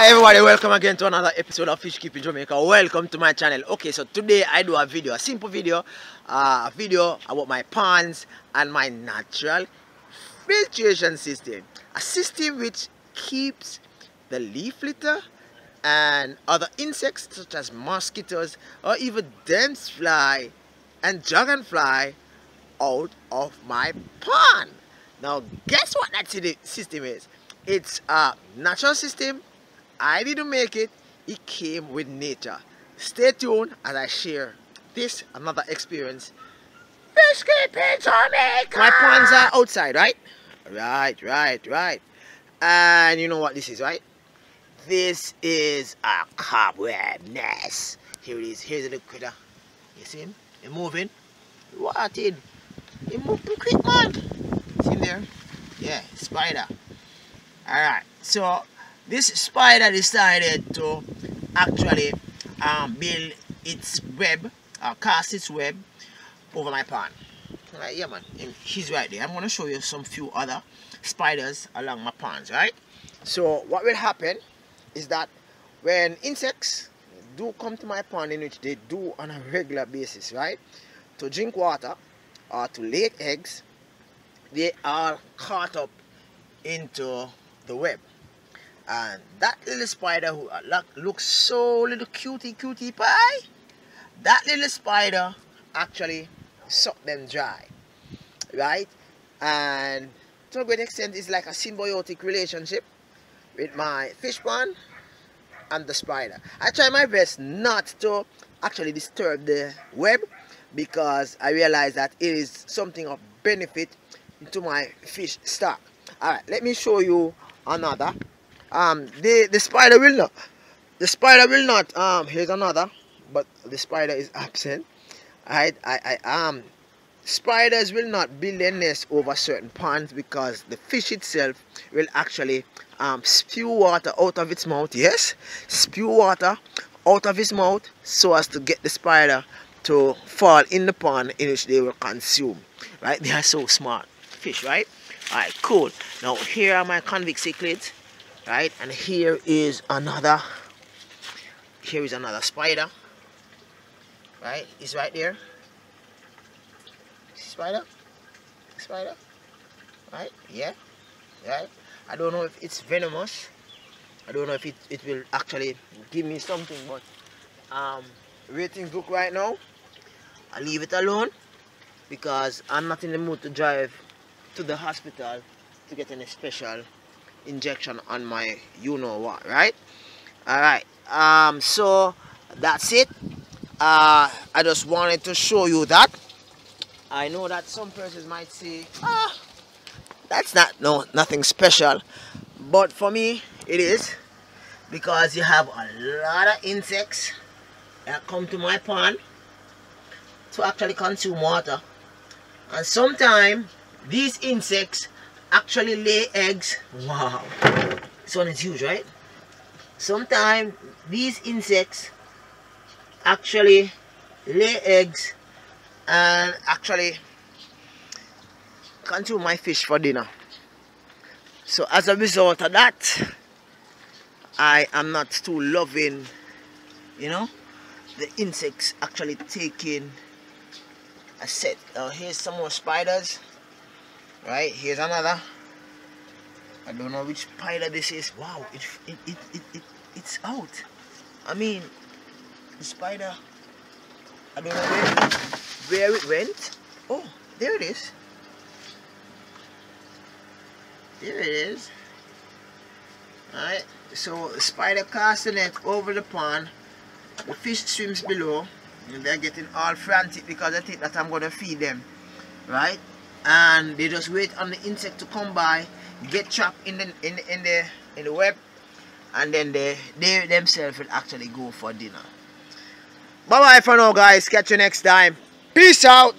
Hi everybody, welcome again to another episode of Fish Keeping Jamaica. Welcome to my channel. Okay, so today I do a video, a simple video, uh, a video about my ponds and my natural filtration system. A system which keeps the leaf litter and other insects such as mosquitoes or even damsel fly and dragonfly out of my pond. Now guess what that system is? It's a natural system. I didn't make it. It came with nature. Stay tuned as I share this another experience. Fish keeping Jamaica. My ponds are outside, right? Right, right, right. And you know what this is, right? This is a cobweb nest. Here it is. Here's the little critter. You see him? He's moving. What in? He moving quick, man. See him there? Yeah, spider. Alright, so this spider decided to actually um, build its web, uh, cast its web over my pond. Right, yeah man, he's right there. I'm going to show you some few other spiders along my ponds, right? So what will happen is that when insects do come to my pond in which they do on a regular basis, right? To drink water or to lay eggs, they are caught up into the web. And that little spider who uh, looks so little cutie cutie pie, that little spider actually suck them dry. Right? And to a great extent it's like a symbiotic relationship with my fish pond and the spider. I try my best not to actually disturb the web because I realize that it is something of benefit to my fish stock. Alright, let me show you another. Um, the, the spider will not, the spider will not, um, here's another, but the spider is absent. Alright, I, I, um, spiders will not build their nest over certain ponds because the fish itself will actually um, spew water out of its mouth yes? Spew water out of its mouth so as to get the spider to fall in the pond in which they will consume. Right? They are so smart fish right? All right cool. Now here are my convict cichlids right? And here is another here is another spider right? It's right there. Spider? Spider? Right? Yeah? Right? I don't know if it's venomous. I don't know if it, it will actually give me something but um ratings look right now I leave it alone because I'm not in the mood to drive to the hospital to get any special injection on my you know what right? All right um so that's it. Uh I just wanted to show you that. I know that some persons might say ah that's not no nothing special. But for me it is because you have a lot of insects that come to my pond to actually consume water. And sometimes these insects actually lay eggs. Wow. This one is huge right? Sometimes these insects actually lay eggs and actually consume my fish for dinner. So as a result of that I am not too loving you know the insects actually taking a set. Uh, here's some more spiders right? Here's another. I don't know which spider this is. Wow it, it, it, it, it it's out. I mean the spider I don't know where, where it went. Oh there it is. There it is. Alright so the spider cast the net over the pond. The fish swims below. And they're getting all frantic because they think that I'm to feed them. Right and they just wait on the insect to come by get trapped in the in, in the in the web and then they they themselves will actually go for dinner. Bye bye for now guys. Catch you next time. Peace out